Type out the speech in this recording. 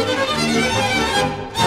Música